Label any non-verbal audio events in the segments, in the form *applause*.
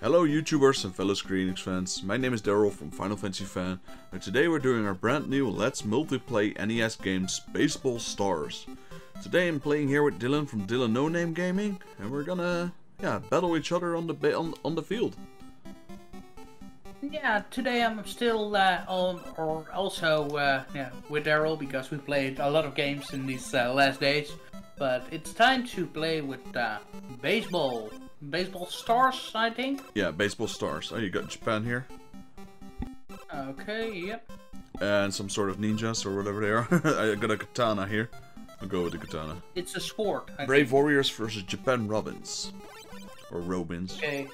Hello YouTubers and fellow Square Enix fans, my name is Daryl from Final Fantasy Fan, and today we're doing our brand new Let's Multiplay NES games Baseball Stars. Today I'm playing here with Dylan from Dylan No Name Gaming, and we're gonna, yeah, battle each other on the on, on the field. Yeah, today I'm still uh, on, or also uh, yeah, with Daryl because we played a lot of games in these uh, last days. But it's time to play with uh, baseball. Baseball stars, I think. Yeah, baseball stars. Oh, you got Japan here. Okay, yep. And some sort of ninjas or whatever they are. *laughs* I got a katana here. I'll go with the katana. It's a sport. I Brave think. Warriors versus Japan Robins. Or Robins. Okay.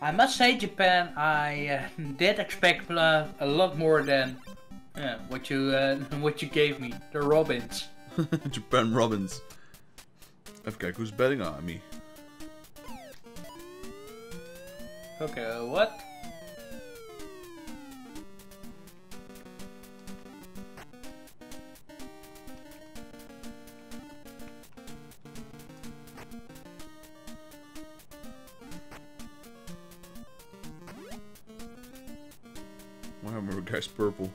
I must say, Japan, I uh, did expect uh, a lot more than uh, what you uh, *laughs* what you gave me. The Robins. *laughs* Japan Robins. Even kijken, who's betting on me? Okay, what? Why am I guy's purple?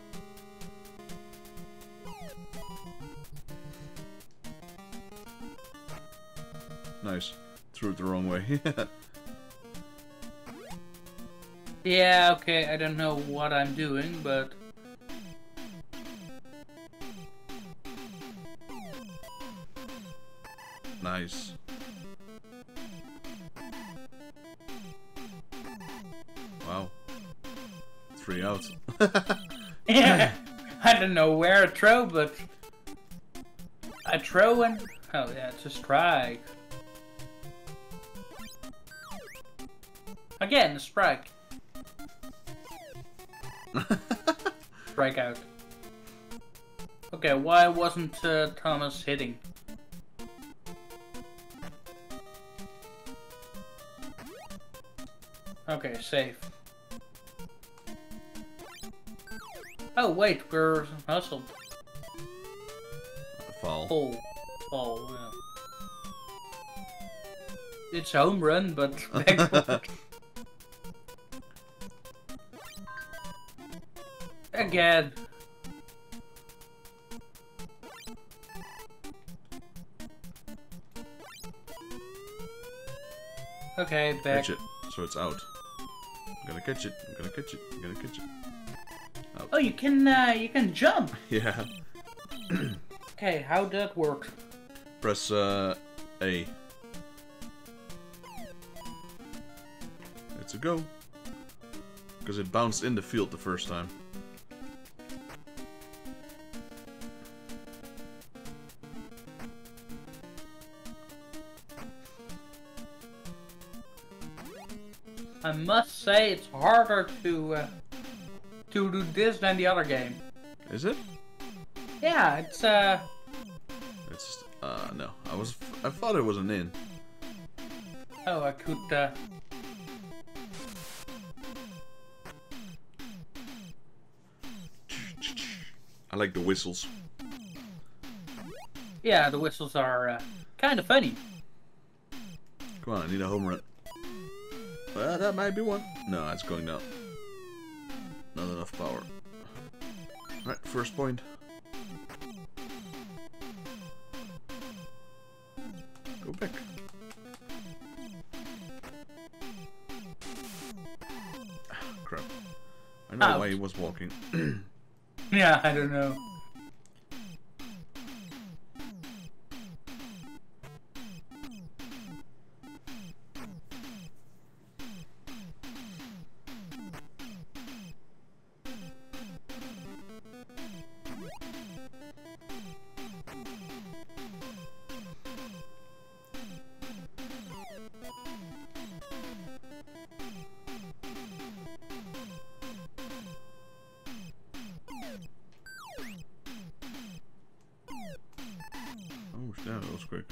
Nice. Threw it the wrong way. *laughs* Yeah, okay, I don't know what I'm doing, but... nice. Three outs. Yeah, *laughs* *laughs* I don't know where to throw, but... I throw and... Oh yeah, it's a strike. Again, a strike. *laughs* Strikeout. Okay, why wasn't uh, Thomas hitting? Okay, safe. Oh wait, we're hustled. Foul. Fall. Fall, yeah. It's home run, but *laughs* backward. Again. Okay, back. Catch it. So it's out. I'm gonna catch it. I'm gonna catch it. I'm gonna catch it. Oh, you can uh, you can jump. *laughs* Yeah. Okay, how does that work? Press uh, A. It's a go. Because it bounced in the field the first time. I must say it's harder to uh, to do this than the other game. Is it? Yeah, it's uh It's just, uh, no. I was, I thought it was an in. oh I could uh I like the whistles. yeah the whistles are uh, kind of funny. Come on, I need a home run. Well, that might be one. No, it's going down. Not enough power. Alright, first point. Go back. Ah, crap. I know why he was walking. *clears throat* Yeah, I don't know. Was quick.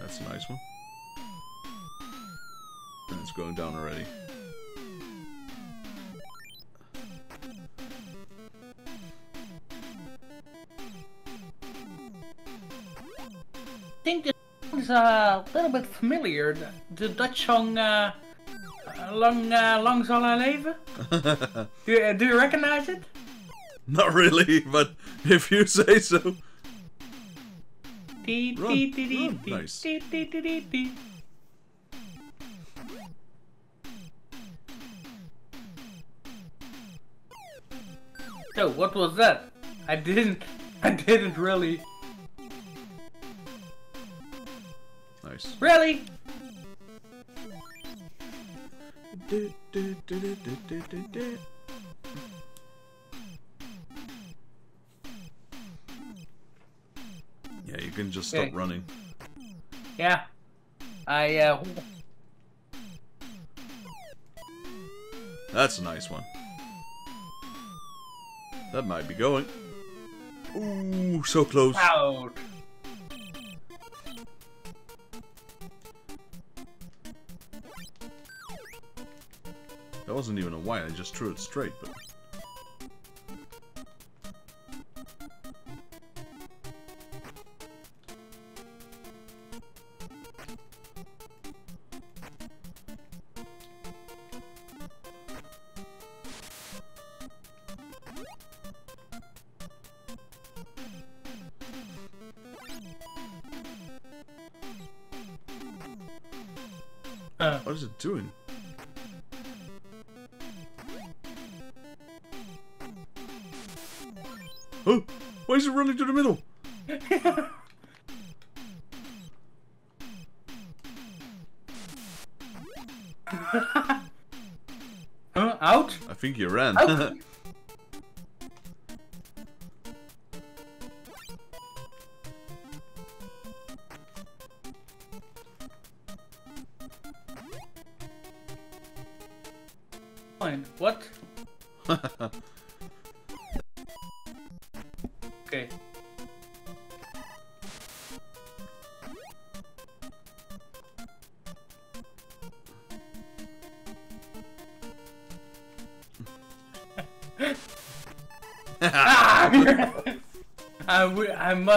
That's a nice one. And it's going down already. I think this is a little bit familiar. The, the Dutch song uh, Lang, uh, Lang zal hij leven? *laughs* do, you, do you recognize it? Not really, but if you say so. Dee, Run, dee, dee, dee, run. Nice. So what was that? I didn't. I didn't really. Nice. Really? Yeah, you can just stop running. Yeah. I uh. That's a nice one. That might be going. Ooh, so close. Out. That wasn't even a whine, I just threw it straight, but... Oh! Why is it running to the middle? *laughs* huh? Out? I think you ran. *laughs*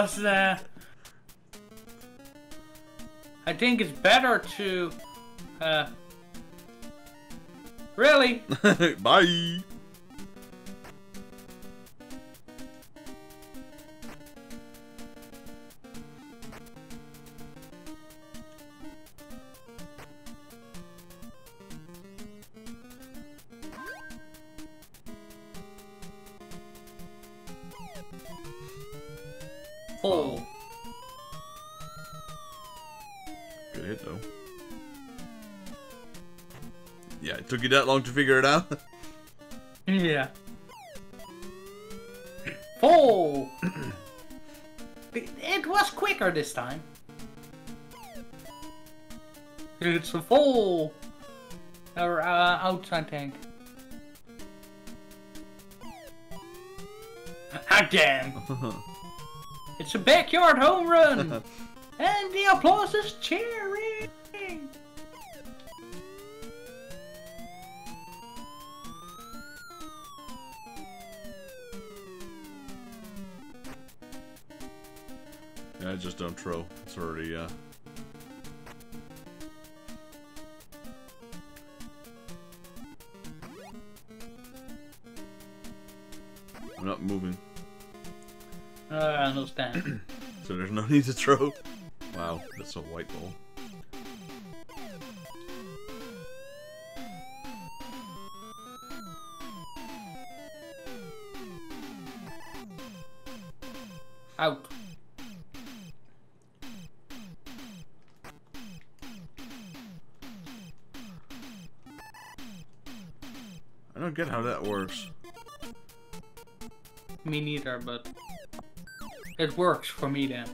w- I must, uh... I think it's better to, uh... Really? *laughs* Bye! You that long to figure it out? *laughs* Yeah. Full! *clears throat* it, was quicker this time. It's a full! Or, uh, outside tank. *laughs* Again! *laughs* It's a backyard home run! and the applause is cheering! Yeah, just don't throw. It's already, uh... I'm not moving, Uh, I understand. so there's no need to throw. Wow, that's a white ball. Me neither, but it works for me then.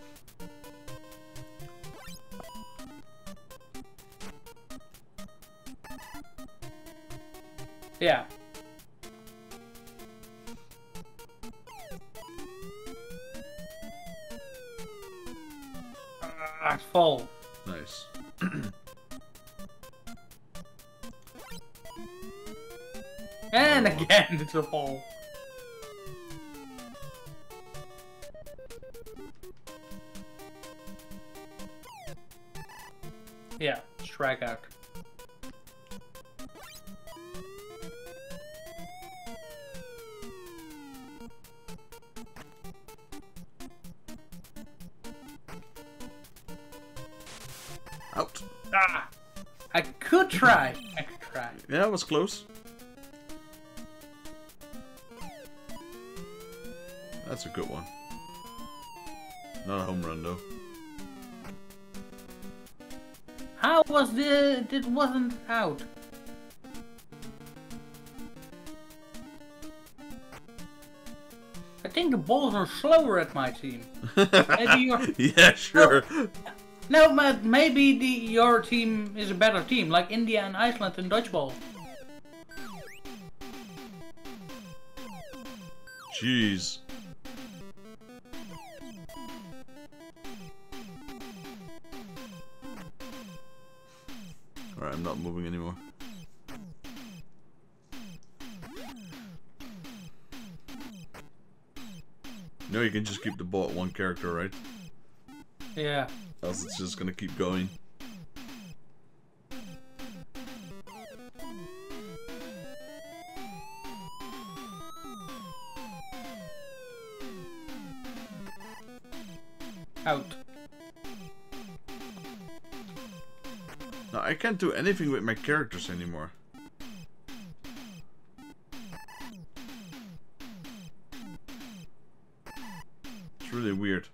Yeah. Ah, full. Nice. *clears throat* And again, *laughs* it's a fall. Out. Out. Ah! I could try. I could try. Yeah, it was close. That's a good one. Not a home run though. Was the... It wasn't out. I think the balls are slower at my team. Maybe *laughs* yeah, sure. No, but maybe the your team is a better team, like India and Iceland in dodgeball. Jeez. Not moving anymore. No, you can just keep the ball at one character, right? Yeah. Else it's just gonna keep going. Out. I can't do anything with my characters anymore. It's really weird.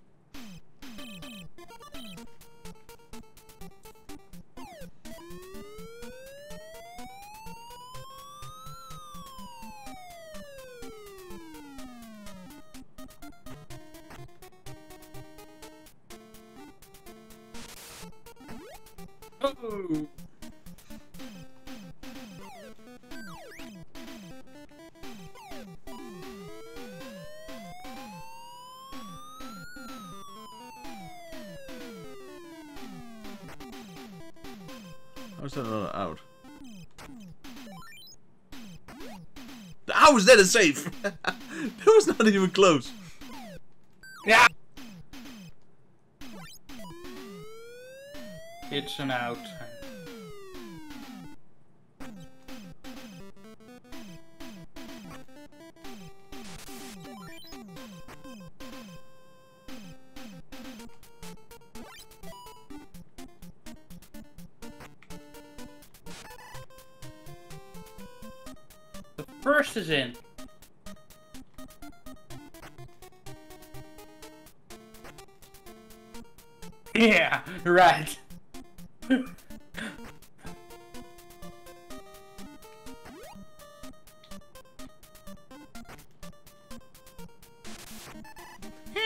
That a safe? *laughs* that was not even close. Yeah. It's an out. First is in. Yeah, *laughs* right.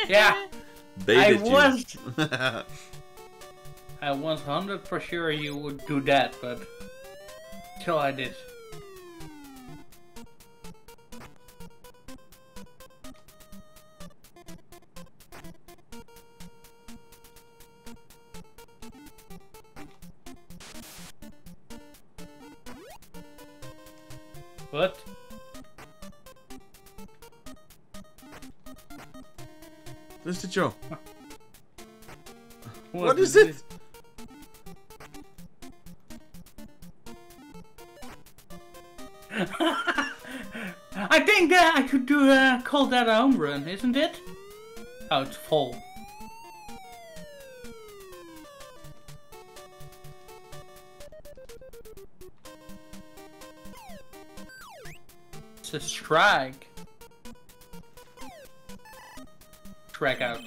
yeah, Baited you. was- *laughs* I was hundred for sure you would do that, but till I did. What? This is Joe. What, what is it? *laughs* I think that I could do uh, call that a home run, isn't it? Oh, it's full. A strike. Out.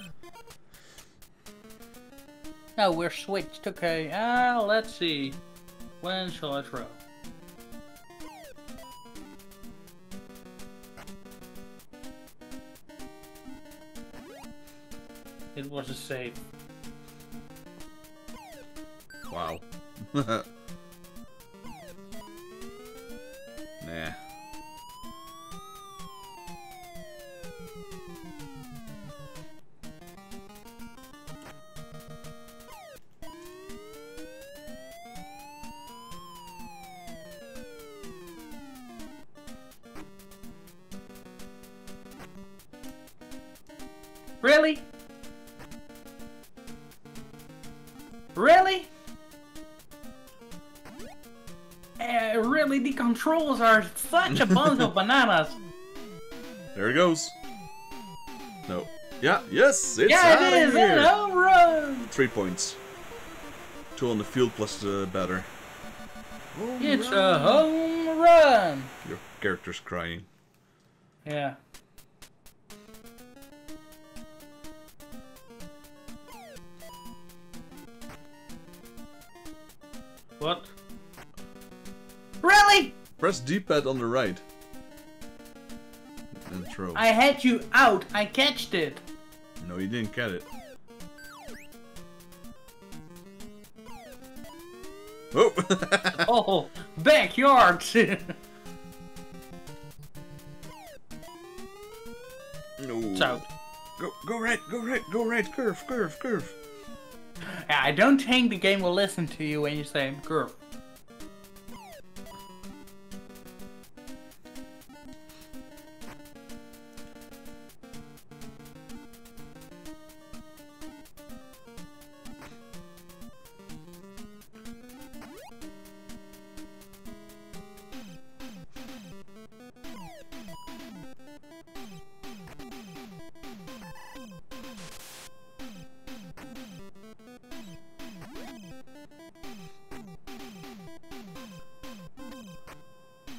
No, we're switched. Okay, uh, let's see. When shall I throw? It was a save. Wow. *laughs* nah. Really, the controls are such a bunch of bananas. There it goes. No. Yeah, yes, it's yeah, out it of is. here. And home run. Three points. Two on the field plus the batter. Home It's run. a home run. Your character's crying. Yeah. What? Really? Press D-pad on the right. And throw. I had you out. I catched it. No, you didn't catch it. Oh! *laughs* Oh, backyard. no. so, Go, go right, go right, go right. Curve, curve, curve. I don't think the game will listen to you when you say curve.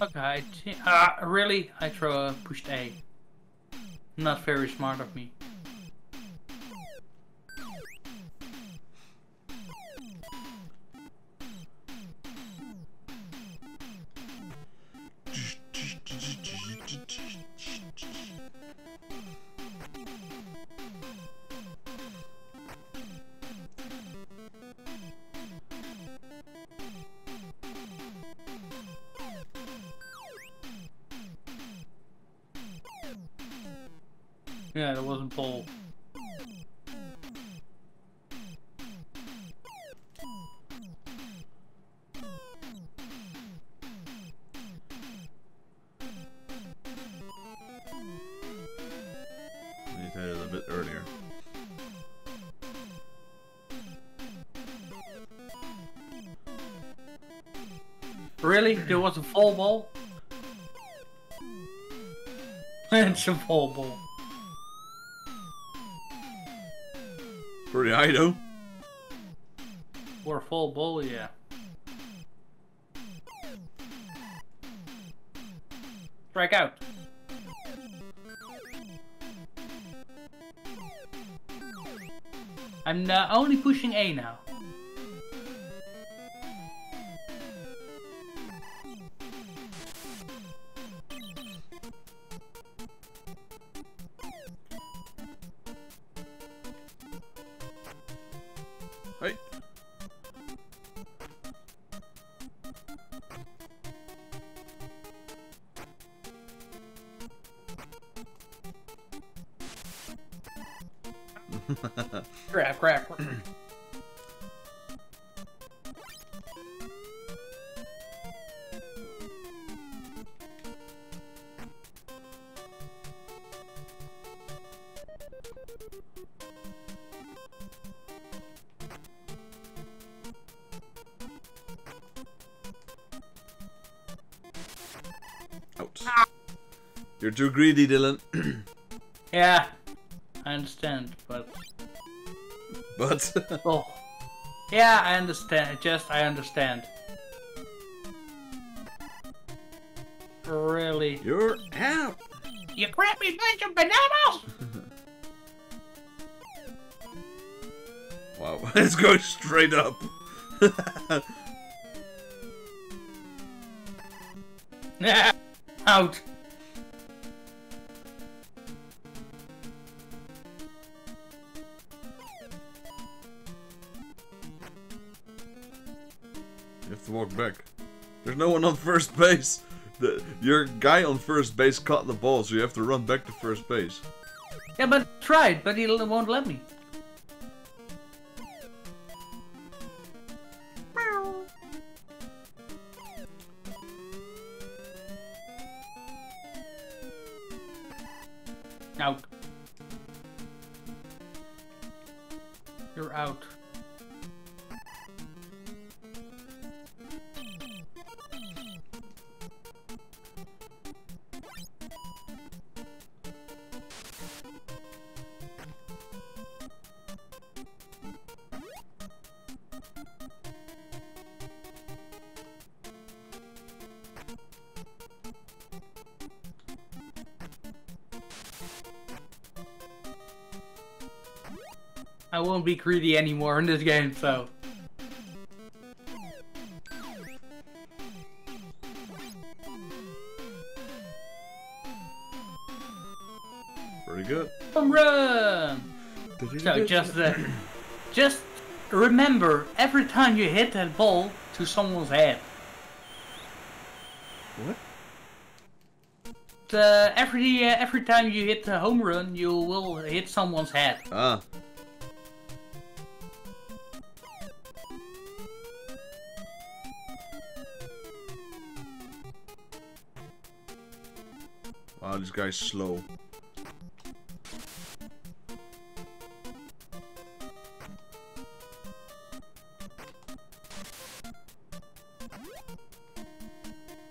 Okay, ah, really? I throw a pushed A. Not very smart of me. Really? There was a full ball? *laughs* it's a full ball. Pretty high though. Or a full ball, yeah. Strike out. I'm uh, only pushing A now. You're too greedy, Dylan. *clears throat* yeah, I understand, but but *laughs* oh, yeah, I understand. Just I understand. Really, you're out. you crappy bunch of bananas! *laughs* Wow, *laughs* it's going straight up. Out. You have to walk back. There's no one on first base. The, your guy on first base caught the ball, so you have to run back to first base. Yeah, but tried, but he won't let me. I won't be greedy anymore in this game, so. Pretty good. Home run! So just, uh, just remember every time you hit that ball to someone's head. What? Uh, every uh, every time you hit a home run, you will hit someone's head. Ah. This guy's slow.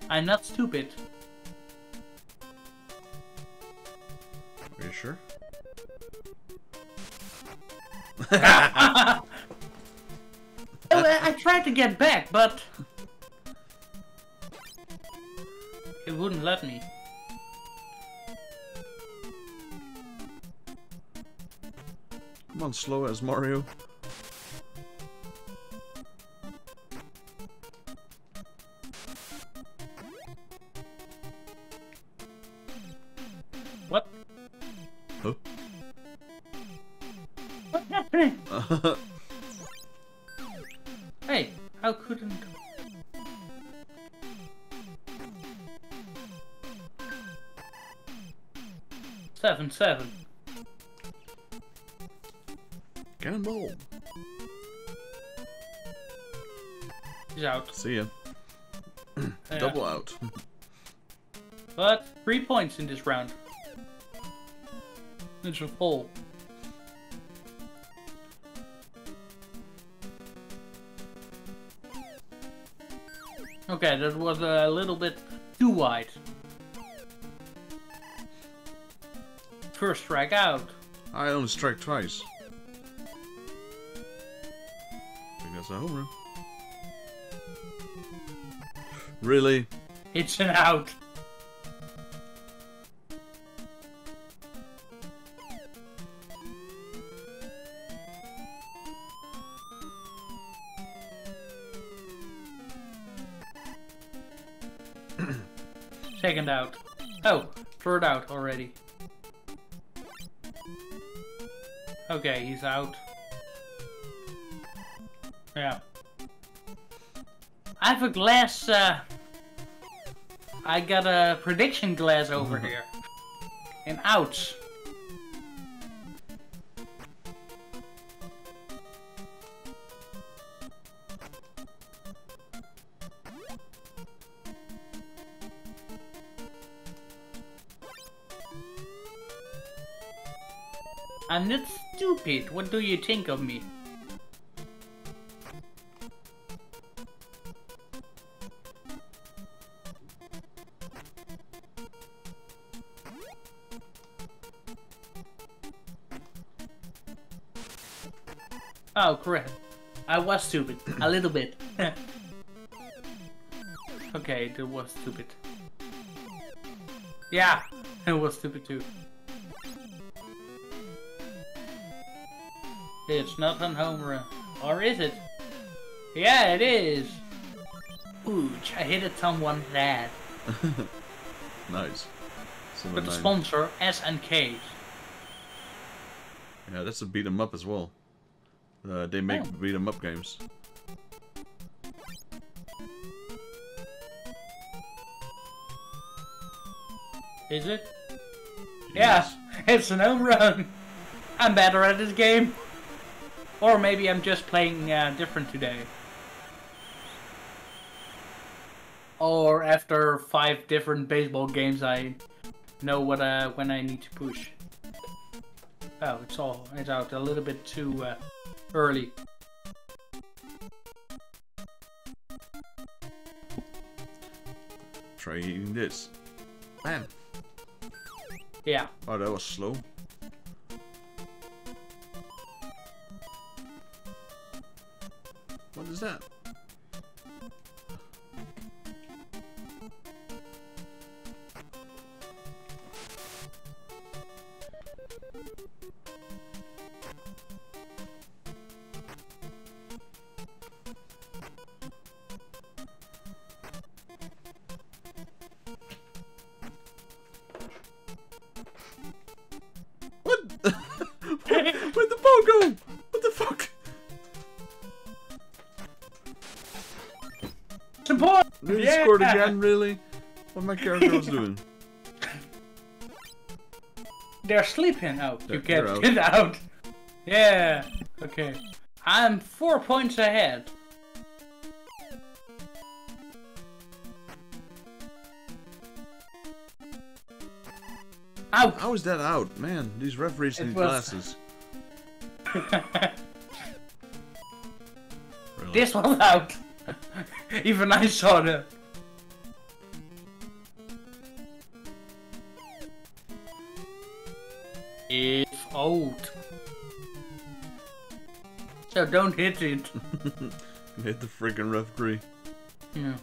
I'm not stupid. Are you sure? *laughs* I, I tried to get back, but *laughs* it wouldn't let me. Come on, slow as Mario. What? Huh? What's *laughs* happening? Hey, how couldn't? Seven seven. See ya. *clears throat* Yeah. Double out. *laughs* But three points in this round. It's a full. Okay, that was a little bit too wide. First strike out. I only strike twice. I think that's a home run. Really? It's an out. *clears throat* Second out. Oh, third out already. Okay, he's out. Yeah. I have a glass, uh... I got a prediction glass over here. And ouch. I'm not stupid. What do you think of me? Was stupid. A *clears throat* little bit. *laughs* okay, that was stupid. Yeah, it was stupid too. It's not a home run. Or is it? Yeah, it is. Ooh, I hit it someone that. *laughs* nice. Seven, With the nine. sponsor, SNK. Yeah, that's a beat 'em up as well. Uh, they make Oh. beat 'em up games. Is it? Yeah, *laughs* it's an home run. I'm better at this game. Or maybe I'm just playing uh, different today. Or after five different baseball games, I know what uh, when I need to push. Oh, it's all it's out a little bit too uh, early. Try eating this. Man. Yeah. Oh, that was slow. What is that? Scored again, *laughs* really? What my character was *laughs* doing? They're sleeping out. They're- you get they're out. get out. Yeah. Okay. I'm four points ahead. Out. How is that out? Man, these referees It need was- glasses. *laughs* Really? this one's out. Even I saw that. It's out. So don't hit it. *laughs* Hit the freaking referee. Yeah.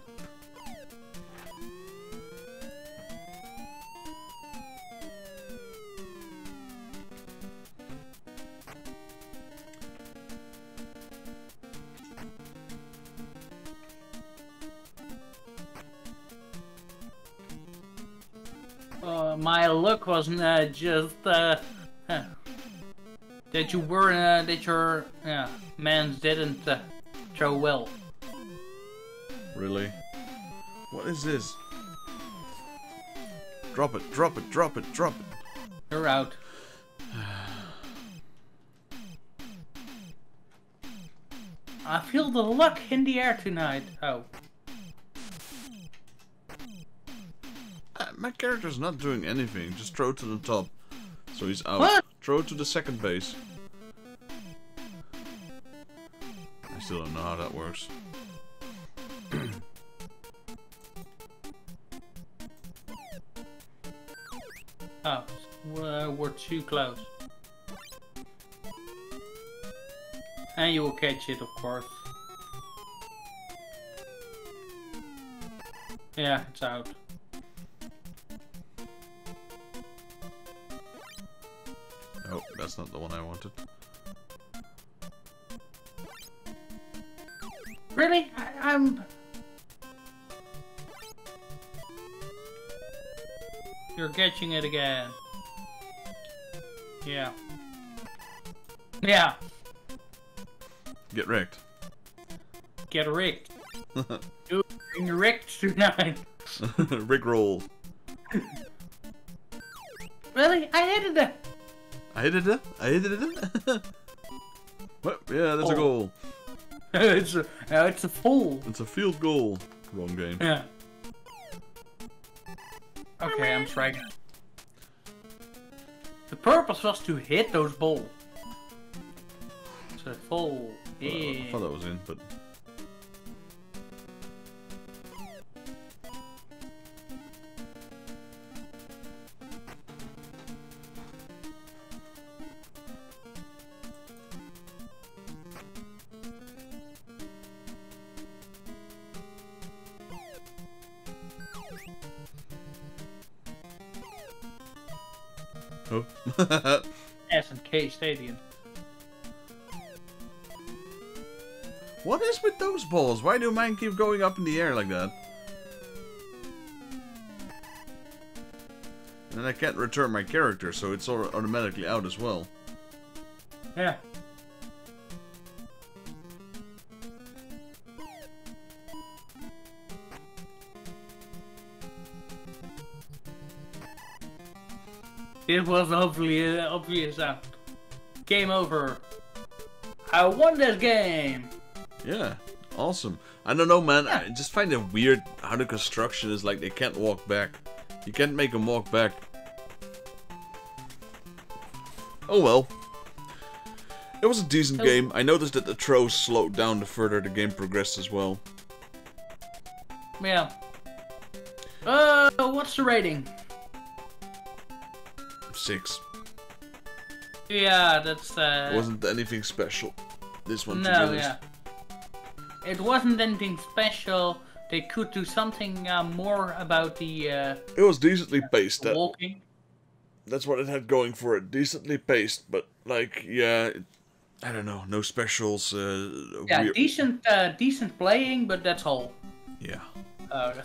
Uh, my luck wasn't uh, just uh, that you were uh, that your uh, mans didn't uh, throw well. Really? What is this? Drop it, drop it, drop it, drop it. You're out. *sighs* I feel the luck in the air tonight. Oh, Uh, my character's not doing anything. Just throw to the top. So he's out. What? Throw to the second base. I still don't know how that works. *clears throat* oh, we're, we're too close. And you will catch it, of course. Yeah, it's out. That's not the one I wanted. Really? I, I'm. You're catching it again. Yeah. Yeah. Get wrecked. Get rigged. *laughs* You're getting rigged tonight. *laughs* Rick roll. Really? I hated it. I hit it. I hit it. what? Yeah, that's a Oh. goal. it's a, uh, it's a fool. It's a field goal. Wrong game. Yeah. Okay, I'm striking. The purpose was to hit those balls. It's a foul. I thought that was in, but Stadium. what is with those balls? Why do mine keep going up in the air like that? And I can't return my character, so it's au- automatically out as well. Yeah. It was obviously obvious out. Game over. I won this game. Yeah, awesome. I don't know, man. I just find it weird how the construction is like they can't walk back. You can't make them walk back. Oh well. It was a decent game. I noticed that the throws slowed down the further the game progressed as well. Yeah. Uh, what's the rating? Six. Yeah, that's uh. Wasn't anything special. This one, to be no, yeah. It wasn't anything special. They could do something uh, more about the uh, It was decently paced. That, walking. that's what it had going for it. Decently paced, but like, yeah, it, I don't know, no specials. Uh, Yeah, weird- decent, uh, decent playing, but that's all. yeah.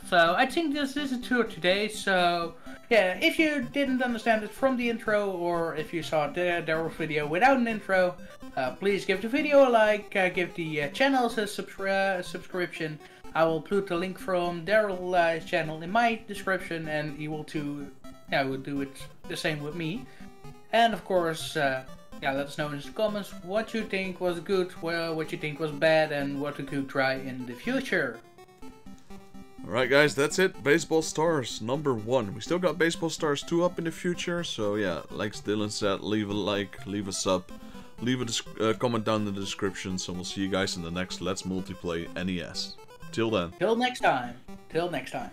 So I think this is a tour today. So yeah, if you didn't understand it from the intro, or if you saw the Daryl video without an intro, uh, please give the video a like, uh, give the uh, channels a subscri- uh, subscription. I will put the link from Daryl's uh, channel in my description, and he will too. Yeah, will do it the same with me. And of course, yeah, let us know in the comments what you think was good, well, what you think was bad, and what we could try in the future. Alright, guys, that's it. Baseball Stars number one. We still got Baseball Stars 2 up in the future, so yeah, like Dylan said, leave a like, leave a sub, leave a uh, comment down in the description, so we'll see you guys in the next Let's Multiplay NES. Till then. Till next time. Till next time.